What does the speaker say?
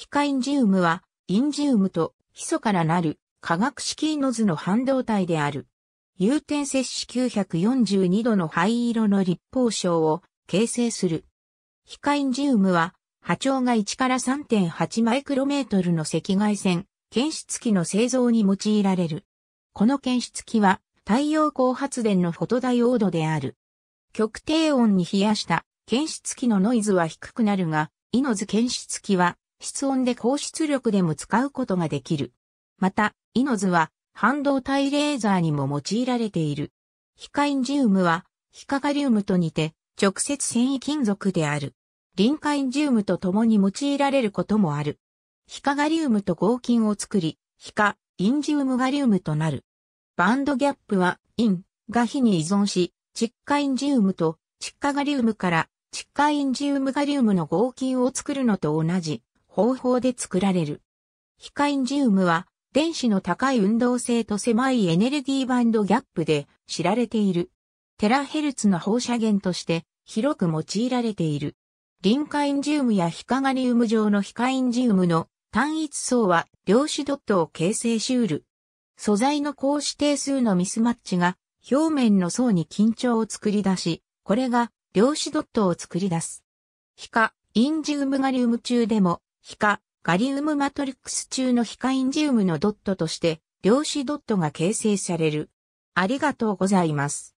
ヒカインジウムは、インジウムとヒ素からなる化学式イノズの半導体である。有点摂氏942度の灰色の立方章を形成する。ヒカインジウムは波長が1から3.8マイクロメートルの赤外線、検出器の製造に用いられる。この検出器は太陽光発電のフォトダイオードである。極低温に冷やした検出器のノイズは低くなるが、イノズ検出器は室温で高出力でも使うことができる。また、イノズは半導体レーザーにも用いられている。ヒカインジウムは、ヒカガリウムと似て、直接繊維金属である。リンカインジウムと共に用いられることもある。ヒカガリウムと合金を作り、ヒカ、インジウムガリウムとなる。バンドギャップは、インが火に依存し、チッカインジウムとチッカガリウムからチッカインジウムガリウムの合金を作るのと同じ方法で作られる。ヒカインジウムは電子の高い運動性と狭いエネルギーバンドギャップで知られている。テラヘルツの放射源として広く用いられている。リンカインジウムやヒカガリウム上のヒカインジウムの単一層は量子ドットを形成しうる。素材の高指定数のミスマッチが表面の層に緊張を作り出し、これが量子ドットを作り出す。ヒカ、インジウムガリウム中でも、ヒカ、ガリウムマトリックス中のヒカインジウムのドットとして、量子ドットが形成される。ありがとうございます。